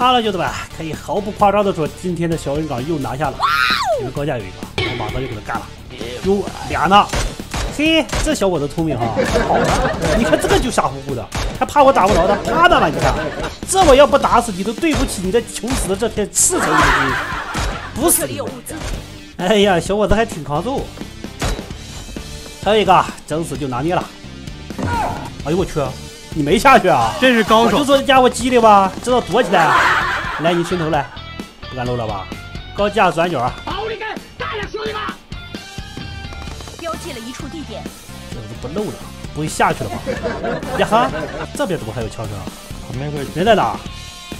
好了，兄弟们，可以毫不夸张的说，今天的小人港又拿下了。你们高架有一个，我马上就给他干了。有俩呢。嘿，这小伙子聪明哈。你看这个就傻乎乎的，还怕我打不着他？怕他了？你看，这我要不打死你，都对不起你这穷死的这片赤诚之心。不是你！哎呀，小伙子还挺抗揍。还有一个，整死就拿捏了。哎呦我去！你没下去啊？真是高手！就说这家伙机灵吧，知道躲起来。来，你伸头来，不敢露了吧？高架转角。保你根，干了，兄弟们！标记了一处地点。这都不露了，不会下去了吧？呀哈，这边怎么还有枪声？旁边个人在哪？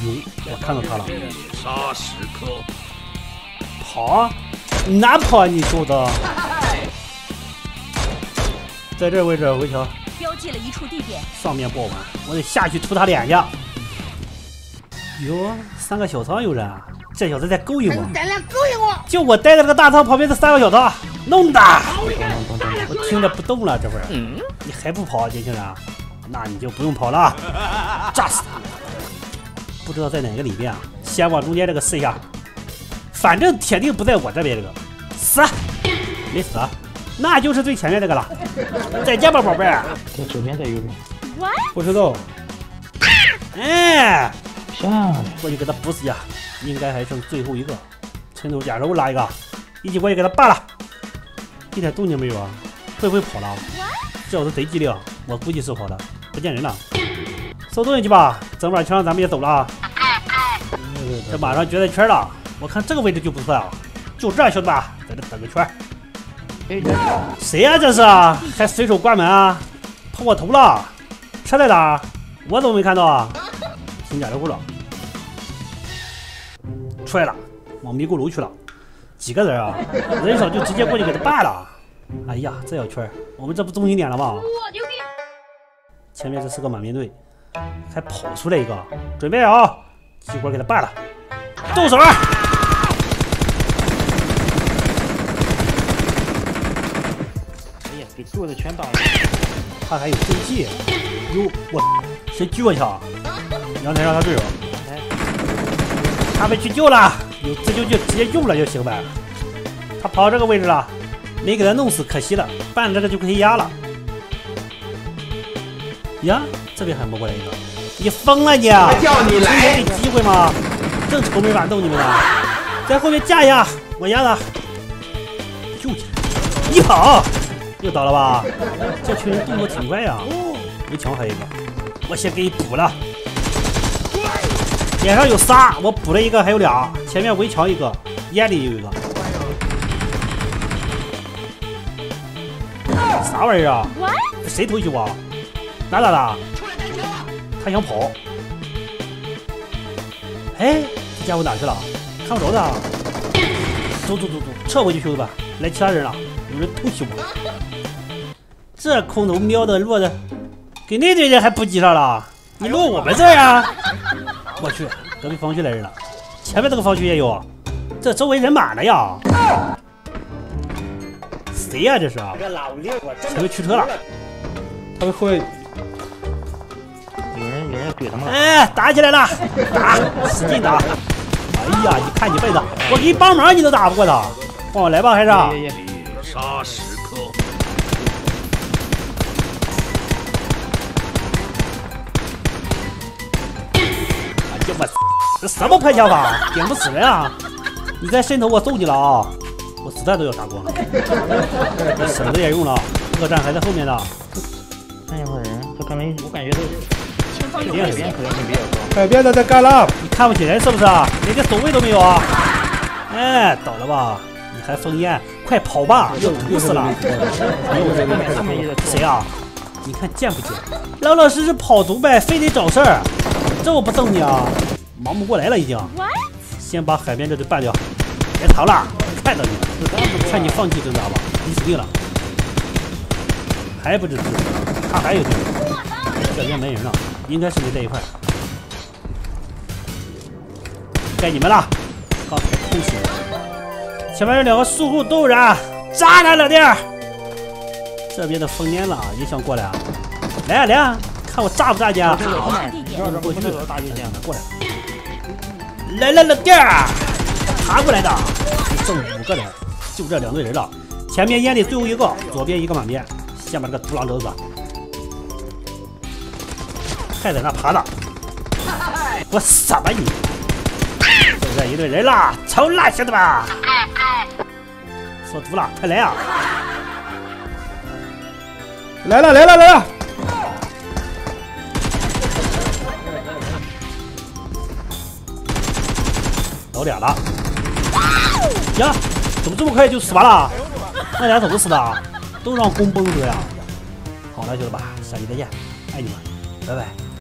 哟，我看到他了。杀时刻。跑？哪跑啊你说的？在这位置围墙。标记了一处地点，上面不好玩，我得下去吐他脸去。哟，三个小仓有人啊，这小子在勾引我，胆量勾引我！就我待在这个大仓旁边的三个小仓，弄的。我听着不动了，这会儿，你还不跑，年轻人？那你就不用跑了，炸死他！不知道在哪个里面啊？先往中间这个试一下，反正铁定不在我这边这个，死，没死。那就是最前面这个了，再见吧，宝贝儿。在左边，在右边。不知道。哎，漂亮！过去给他补死下，应该还剩最后一个。趁头假肉拉一个，一起过去给他办了。一点动静没有啊？会不会跑了？这小子贼机灵，我估计是跑了，不见人了。收东西去吧，整把枪咱们也走了啊。这马上决赛圈了，我看这个位置就不错啊。就这，兄弟们，在这等个圈。谁呀？这是还随手关门啊？碰我头了？车在哪？我怎么没看到啊？听假招呼了，出来了，往迷宫楼去了。几个人啊？人少就直接过去给他办了。哎呀，这小圈我们这不中心点了吗？前面这是个满编队，还跑出来一个，准备啊，一会给他办了，动手！做的全打了，他还有飞技，哟我谁救去啊？阳台让他队友，他们去救了，有自救就直接用了就行呗。他跑到这个位置了，没给他弄死，可惜了，半这个就可以压了。呀，这边还摸过来一个，你疯了你？叫你来，给机会吗？正愁没法动你们呢，在后面架一下，我压他，救起来，你跑。又倒了吧？这群人动作挺快呀！围墙还有一个，我先给你补了。脸上有仨，我补了一个，还有俩。前面围墙一个，烟里有一个。啥玩意儿啊？谁偷袭我？哪打的？他想跑。哎，这家伙哪去了？看不着他。走走走走，撤回去，兄弟们，来其他人了，有人偷袭我。这空投瞄的落的，给那堆人还补给上了，你落我们这儿呀？我去，隔壁房区来人了，前面这个房区也有，这周围人满了呀。谁呀？这是啊？前面驱车了，他们会有人有人怼他们了。哎，打起来了，打，使劲打！哎呀，你看你笨的，我给你帮忙你都打不过他，换我来吧，还是？杀时这什么破枪法，点不死人啊！你再伸头，我揍你了啊！我子弹都要杀光了，省子也用了，恶战还在后面呢。看一会儿人，这可能我感觉都海边可能性比较高。海边的在干了，你看不起人是不是？连个走位都没有啊！哎，倒了吧？你还封烟？快跑吧！要毒死了！谁啊？你看贱不贱？老老实实跑毒呗，非得找事儿。这我不揍你啊！忙不过来了，已经。先把海边这队办掉，别逃了！看到你了，劝你放弃挣扎吧，你死定了。还不知足，他还有队友，这边没人了，应该是没在一块。该你们了，刚才偷袭我，前面有两个树后都有人，炸他老弟！这边的封烟了，也想过来啊？来啊来啊！看我炸不炸你啊！过去，大过来。来了老弟儿，爬过来的，剩五个人，就这两队人了。前面烟里最后一个，左边一个满编，先把这个独狼整死。还在那爬呢，我什么你？就这一队人了，冲了，兄弟们！说毒了，快来啊！来了来了来了！老俩了，呀，怎么这么快就死完了？那俩怎么死的？都让弓崩了呀！好了，兄弟们，下期再见，爱你们，拜拜。